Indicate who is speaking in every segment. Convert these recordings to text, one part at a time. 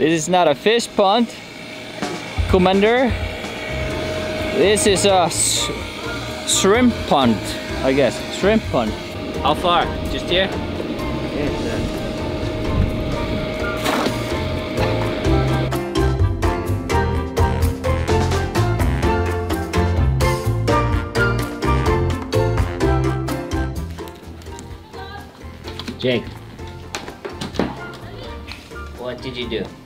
Speaker 1: This is not a fish pond, Commander. This is a shrimp pond, I guess. Shrimp pond. How far? Just here? Yes, Jake, what did you do?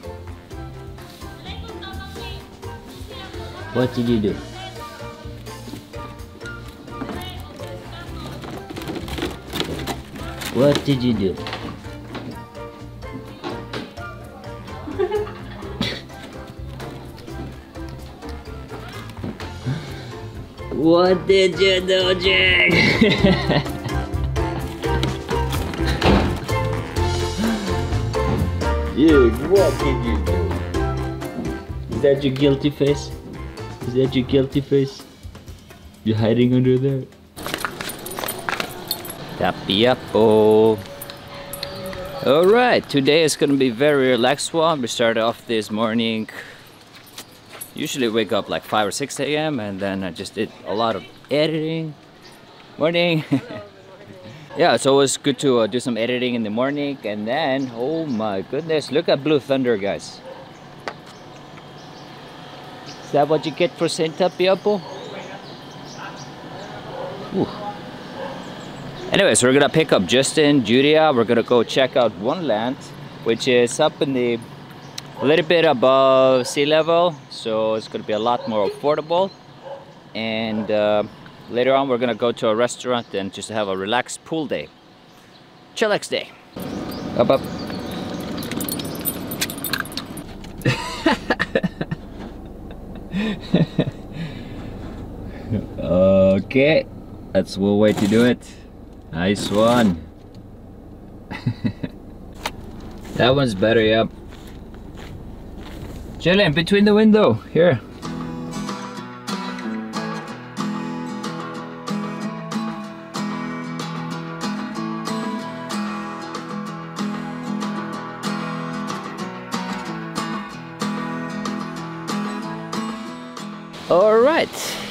Speaker 1: What did you do? What did you do? what did you do, Jake? Jake, what did you do? Is that your guilty face? Is that your guilty face? You're hiding under there? Tapiapo. Alright, today is gonna be very relaxed one. We started off this morning. Usually wake up like 5 or 6 a.m. and then I just did a lot of editing. Morning! yeah, it's always good to uh, do some editing in the morning and then, oh my goodness, look at Blue Thunder guys. Is that what you get for Saint Tapiapo? Ooh. Anyways, we're gonna pick up Justin, Julia. We're gonna go check out one land, which is up in the a little bit above sea level, so it's gonna be a lot more affordable. And uh, later on, we're gonna go to a restaurant and just have a relaxed pool day, chillax day. Up, up. okay, that's one way to do it. Nice one. that one's better, yep. Chilling between the window, here.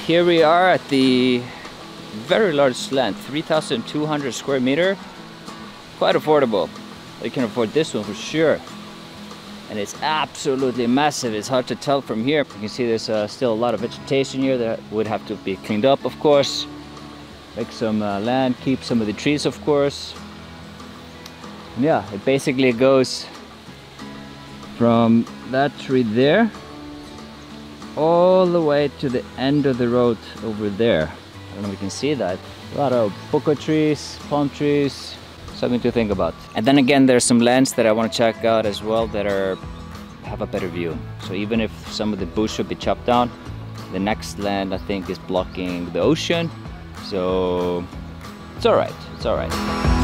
Speaker 1: Here we are at the very large land, 3,200 square meter. Quite affordable. You can afford this one for sure. And it's absolutely massive. It's hard to tell from here. You can see there's uh, still a lot of vegetation here that would have to be cleaned up, of course. Make some uh, land, keep some of the trees, of course. And yeah, it basically goes from that tree there all the way to the end of the road over there. I don't know if you can see that. A lot of cocoa trees, palm trees, something to think about. And then again, there's some lands that I want to check out as well that are have a better view. So even if some of the bush should be chopped down, the next land I think is blocking the ocean. So it's all right, it's all right.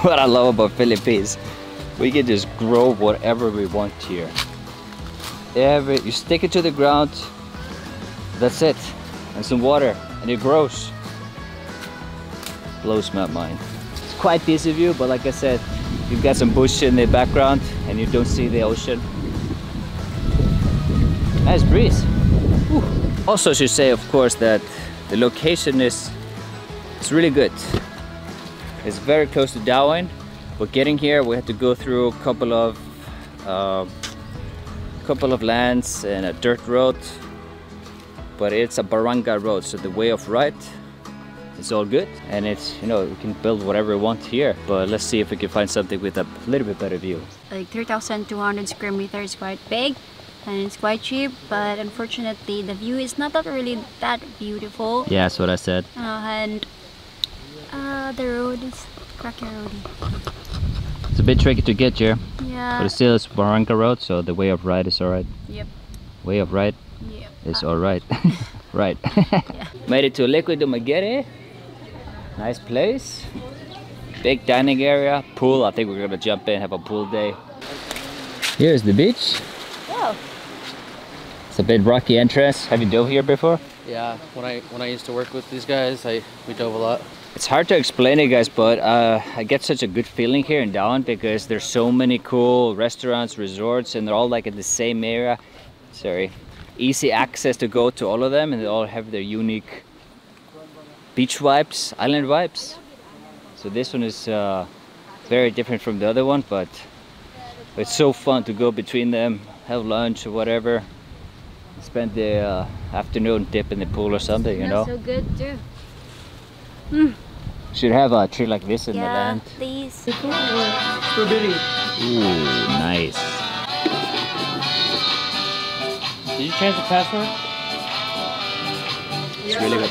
Speaker 1: what I love about Philippines. We can just grow whatever we want here. Every you stick it to the ground, that's it. And some water and it grows. Blows my mind. It's quite busy view, but like I said, you've got some bush in the background and you don't see the ocean. Nice breeze. Whew. Also should say of course that the location is it's really good. It's very close to Dauin, but getting here we had to go through a couple of uh, couple of lands and a dirt road, but it's a barangay road, so the way of right is all good, and it's you know we can build whatever we want here. But let's see if we can find something with a little bit better view.
Speaker 2: Like 3,200 square meters, is quite big and it's quite cheap but unfortunately the view is not that really that beautiful
Speaker 1: Yeah, that's what I said.
Speaker 2: uh, and uh, the road is cracky roady
Speaker 1: It's a bit tricky to get here,
Speaker 2: yeah
Speaker 1: but it's still it's barangay road, so the way of right is alright.
Speaker 2: yep
Speaker 1: Way of right
Speaker 2: yep
Speaker 1: is alright. Right. Made it to Liquid Dumaguete. Nice place. Big dining area. Pool. I think we're gonna jump in, have a pool day. Here's the beach.
Speaker 2: Wow.
Speaker 1: It's a bit rocky entrance. Have you dove here before?
Speaker 3: Yeah, when I when I used to work with these guys, I we dove a lot.
Speaker 1: It's hard to explain it guys, but uh, I get such a good feeling here in Down because there's so many cool restaurants, resorts, and they're all like in the same area. Sorry. Easy access to go to all of them and they all have their unique beach vibes, island vibes. So this one is uh, very different from the other one, but it's so fun to go between them, have lunch or whatever. Spend the uh, afternoon dip in the pool or something, you know.
Speaker 2: So good too.
Speaker 1: Should have a tree like this in the
Speaker 2: yeah,
Speaker 1: land.
Speaker 2: please.
Speaker 1: Ooh, nice.
Speaker 3: Did you change the password?
Speaker 1: It's really good.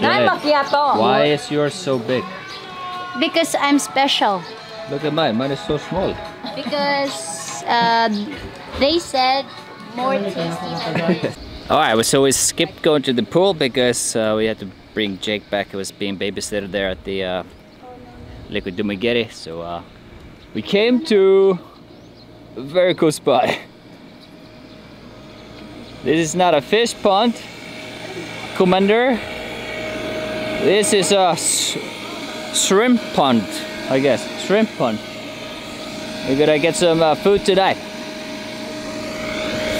Speaker 2: Nine
Speaker 1: Juliet. Why is yours so big?
Speaker 2: Because I'm special.
Speaker 1: Look at mine. Mine is so small.
Speaker 2: Because uh, they said more tasty.
Speaker 1: All right, so we skipped going to the pool because uh, we had to bring Jake back. He was being babysitter there at the uh, Liquid Dumaguete. So uh, we came to a very cool spot. This is not a fish pond, Commander. This is a shrimp pond, I guess. Shrimp pond. We're gonna get some uh, food today.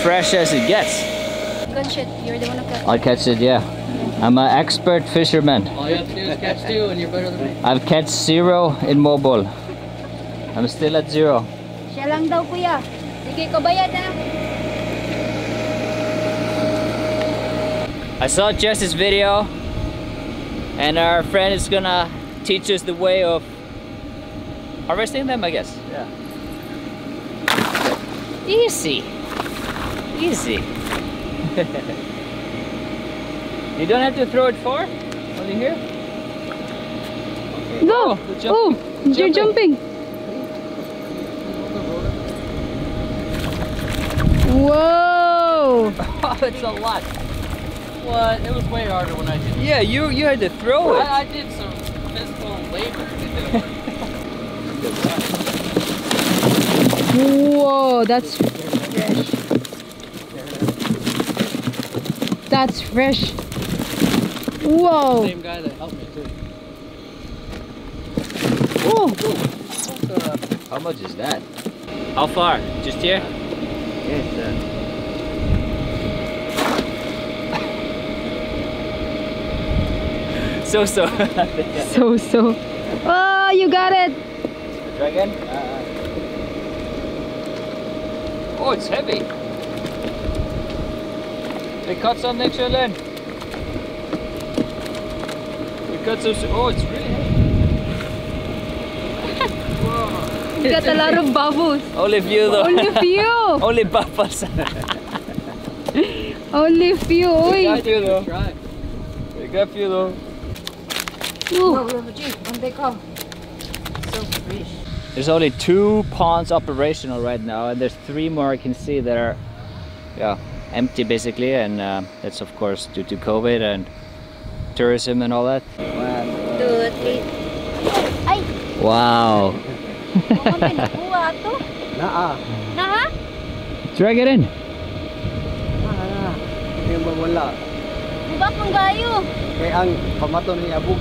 Speaker 1: Fresh as it gets.
Speaker 2: Good shit. You're the one who cut.
Speaker 1: I'll catch it, yeah. I'm an expert fisherman.
Speaker 3: All you have to do is catch two, and you're better than me.
Speaker 1: I've catch zero in mobile. I'm still at zero.
Speaker 2: Siya lang daw kuya. Sige ko bayad ha.
Speaker 1: I saw Jess's video and our friend is gonna teach us the way of harvesting them, I guess.
Speaker 3: Yeah.
Speaker 1: Easy. Easy. you don't have to throw it far. Only here.
Speaker 2: Go.
Speaker 1: Oh, oh, you're jumping.
Speaker 2: Oh, you're jumping. Whoa.
Speaker 1: Oh, it's a lot.
Speaker 3: What? It was way harder when I did.
Speaker 1: Yeah, you you had to throw it.
Speaker 3: I, I did some physical labor to do.
Speaker 2: Whoa, that's fresh. That's fresh. Whoa.
Speaker 3: Same guy that helped me too.
Speaker 2: Oh,
Speaker 1: How much is that? How far? Just here?
Speaker 3: Yes, uh,
Speaker 1: So so.
Speaker 2: so so. Oh, you got it.
Speaker 1: Dragon? Oh, it's heavy. They cut some next year then. We cut some. Oh, it's really heavy.
Speaker 2: You got a lot of bubbles.
Speaker 1: Only few though.
Speaker 2: Only few.
Speaker 1: Only bubbles.
Speaker 2: Only few.
Speaker 1: we
Speaker 2: Uy.
Speaker 1: got few though.
Speaker 3: try.
Speaker 1: We got few though.
Speaker 2: Ooh.
Speaker 1: There's only two ponds operational right now, and there's three more I can see that are, yeah, empty basically, and uh, that's of course due to COVID and tourism and all that.
Speaker 2: Two. Ay,
Speaker 1: Wow.
Speaker 2: baka may nakuha to.
Speaker 3: Naa.
Speaker 1: Drag it in.
Speaker 3: Ah, yung mawala.
Speaker 2: Diba kung gayo?
Speaker 3: Kaya ang pamaton ni Abug.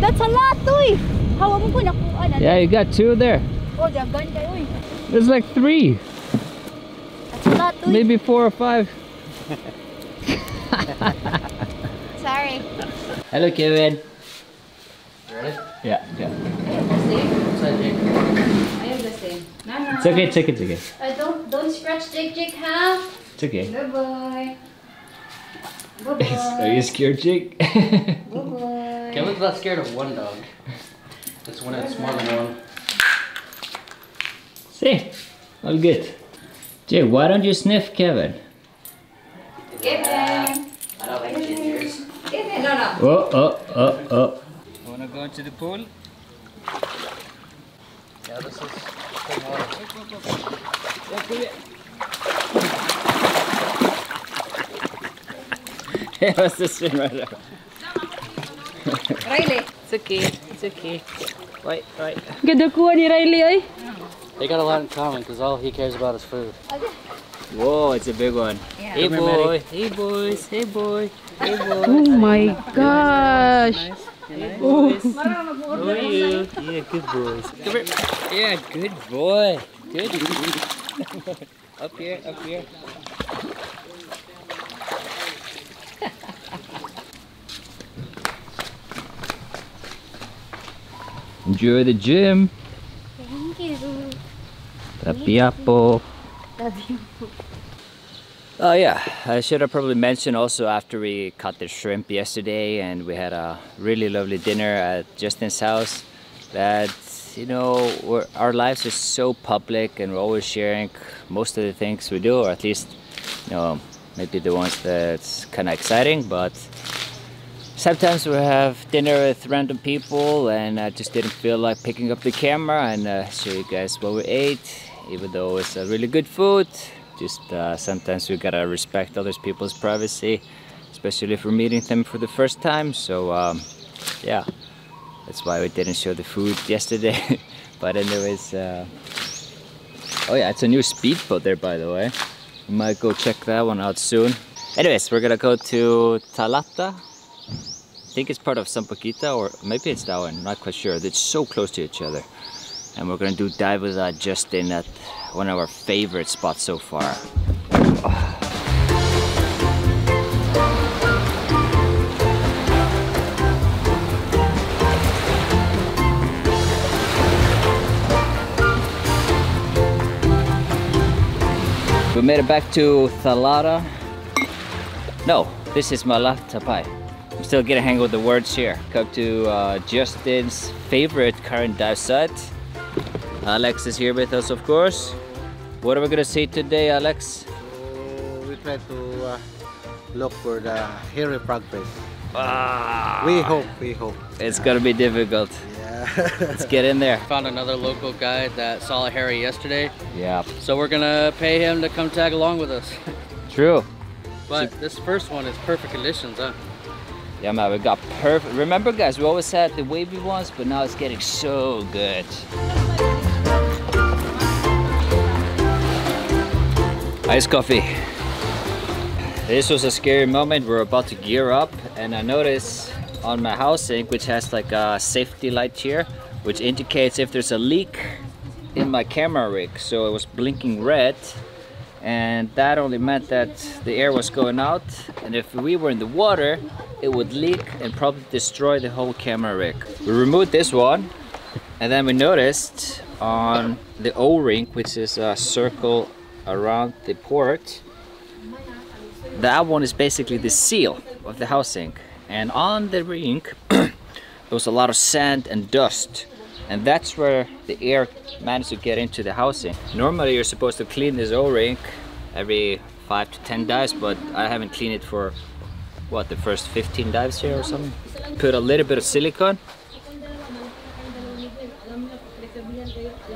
Speaker 2: That's a lot, uy. Hawa mo ko nakuha na.
Speaker 1: Yeah, you got two there.
Speaker 2: Oh, dagan kayo, uy.
Speaker 1: There's like three,
Speaker 2: That's a lot, uy.
Speaker 1: Maybe four or five.
Speaker 2: Sorry.
Speaker 1: Hello, Kevin.
Speaker 3: Ready?
Speaker 1: Yeah, yeah.
Speaker 3: Side Jake.
Speaker 2: I have the same.
Speaker 1: It's okay, it's okay, it's okay.
Speaker 2: Uh, don't, don't scratch Jake Jake, ha?
Speaker 1: It's okay.
Speaker 2: Good boy. Good
Speaker 1: Are you scared, Jake?
Speaker 2: Good boy.
Speaker 3: Kevin's not scared of one dog. It's when it's more than one.
Speaker 1: See, all good. Jay, why don't you sniff Kevin?
Speaker 2: Kevin, him.
Speaker 3: I don't like gingers.
Speaker 2: Give. No, no.
Speaker 1: Oh, oh, oh, oh. You wanna go into the pool?
Speaker 3: Yeah, this is cold water.
Speaker 1: Hey, what's this thing right up?
Speaker 2: Riley.
Speaker 1: It's okay, it's okay. Right, right.
Speaker 2: Ganda kuha ni Riley ay. Eh?
Speaker 3: They got a lot in common because all he cares about is food.
Speaker 1: Whoa, it's a big one.
Speaker 2: Yeah.
Speaker 1: Hey
Speaker 3: Come here,
Speaker 1: boy. Hey boys. Hey boy. Hey boy.
Speaker 2: Oh my gosh.
Speaker 1: Boys. How are you? Yeah, good boys. Come here. Yeah, good boy. Good. up here, up here. Enjoy the gym. Tapiapo.
Speaker 2: You.
Speaker 1: Oh yeah, I should have probably mentioned also after we caught the shrimp yesterday and we had a really lovely dinner at Justin's house that you know our lives are so public and we're always sharing most of the things we do or at least you know maybe the ones that's kind of exciting but sometimes we have dinner with random people and I just didn't feel like picking up the camera and uh, show you guys what we ate even though it's a really good food just uh, sometimes we gotta respect other people's privacy especially if we're meeting them for the first time. So um, yeah that's why we didn't show the food yesterday. But anyways uh, oh yeah it's a new speedboat there by the way. We might go check that one out soon. Anyways we're gonna go to Talata. I think it's part of Zamboanguita or maybe it's that one, I'm not quite sure. It's so close to each other. And we're gonna do dive with uh, Justin at one of our favorite spots so far. We made it back to Thalata. No, this is Malatapay. I'm still getting hang with the words here. Come to uh, Justin's favorite current dive site. Alex is here with us, of course. What are we gonna see today, Alex?
Speaker 4: So we try to uh, look for the hairy frogfish.
Speaker 1: Ah,
Speaker 4: We hope, we hope.
Speaker 1: It's gonna be difficult.
Speaker 4: Yeah.
Speaker 1: Let's get in there.
Speaker 3: Found another local guy that saw a hairy yesterday,
Speaker 1: Yeah,
Speaker 3: so we're gonna pay him to come tag along with us.
Speaker 1: true.
Speaker 3: But this first one is perfect conditions, huh?
Speaker 1: Yeah, man, we got perfect. Remember, guys, we always had the wavy ones, but now it's getting so good. Iced coffee. This was a scary moment. We're about to gear up, and I notice on my housing, which has like a safety light here, which indicates if there's a leak in my camera rig. So it was blinking red, and that only meant that the air was going out. And if we were in the water, it would leak and probably destroy the whole camera rig. We removed this one, and then we noticed on the O-ring, which is a circle around the port, that one is basically the seal of the housing. And on the ring, there was a lot of sand and dust. And that's where the air managed to get into the housing. Normally you're supposed to clean this O-ring every 5 to 10 dives, but I haven't cleaned it for, what, the first 15 dives here or something? Put a little bit of silicone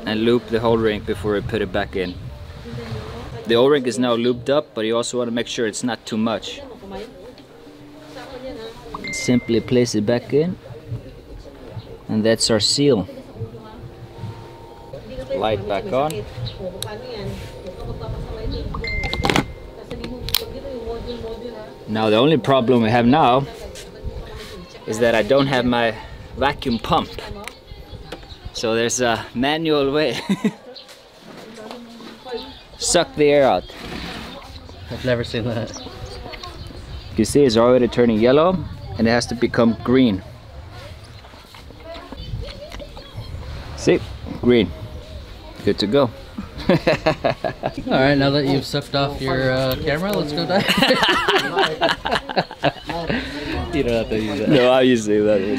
Speaker 1: and loop the whole ring before we put it back in. The O-ring is now looped up, but you also want to make sure it's not too much. Simply place it back in, and that's our seal. Light back on. Now the only problem we have now is that I don't have my vacuum pump. So there's a manual way. Suck the air out.
Speaker 3: I've never seen that.
Speaker 1: You see it's already turning yellow and it has to become green. See? Green. Good to go.
Speaker 3: All right, now that you've sucked off your uh, camera, let's go dive. you don't have to use that.
Speaker 1: No, I'll use that for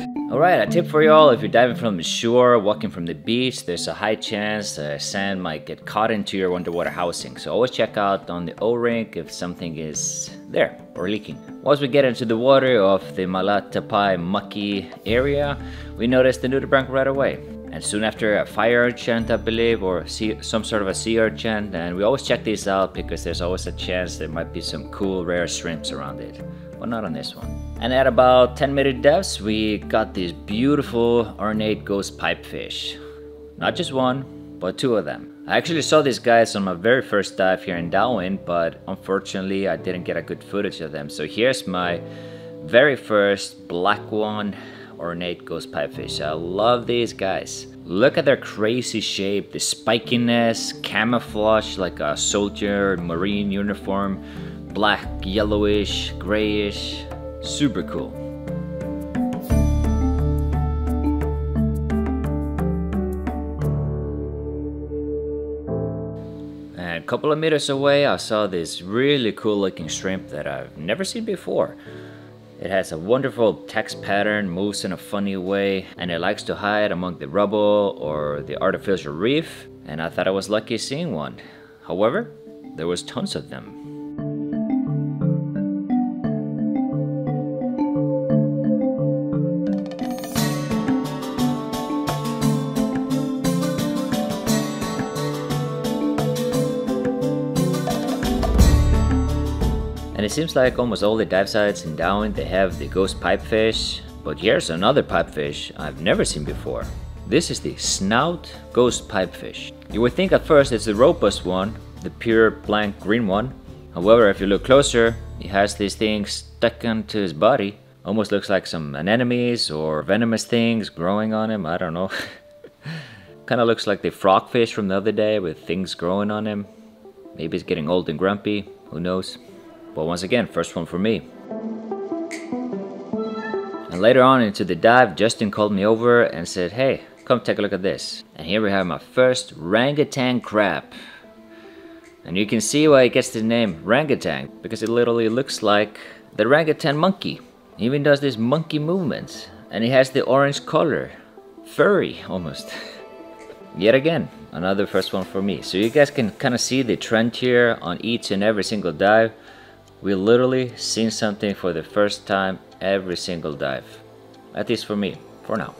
Speaker 1: sure. All right, a tip for y'all: if you're diving from the shore, walking from the beach, there's a high chance the sand might get caught into your underwater housing. So always check out on the O-ring if something is there or leaking. Once we get into the water of the Malatapay mucky area, we notice the nudibranch right away. And soon after a fire urchin, I believe, or some sort of a sea urchin. And we always check these out because there's always a chance there might be some cool rare shrimps around it, but not on this one. And at about 10 meter depths, we got these beautiful ornate ghost pipefish. Not just one, but two of them. I actually saw these guys on my very first dive here in Dauin, but unfortunately I didn't get a good footage of them. So here's my very first black one ornate ghost pipefish. I love these guys. Look at their crazy shape, the spikiness, camouflage like a soldier marine uniform, black, yellowish, grayish, super cool. And a couple of meters away I saw this really cool looking shrimp that I've never seen before. It has a wonderful text pattern, moves in a funny way, and it likes to hide among the rubble or the artificial reef, and I thought I was lucky seeing one. However, there was tons of them. It seems like almost all the dive sites in Dauin they have the ghost pipefish, but here's another pipefish I've never seen before. This is the snout ghost pipefish. You would think at first it's the robust one, the pure blank green one. However, if you look closer, he has these things stuck onto his body. Almost looks like some anemones or venomous things growing on him, I don't know. Kinda looks like the frogfish from the other day with things growing on him. Maybe he's getting old and grumpy, who knows. But once again, first one for me. And later on into the dive, Justin called me over and said, hey, come take a look at this. And here we have my first orangutan crab. And you can see why it gets the name orangutan, because it literally looks like the orangutan monkey. He even does these monkey movements. And he has the orange color. Furry, almost. Yet again, another first one for me. So you guys can kind of see the trend here on each and every single dive. We literally seen something for the first time every single dive. At least for me, for now.